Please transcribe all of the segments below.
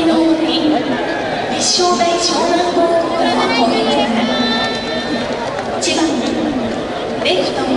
のに立正大湘南高校の攻撃から1番レフト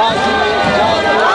John, John,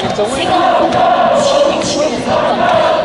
지금 지금 지금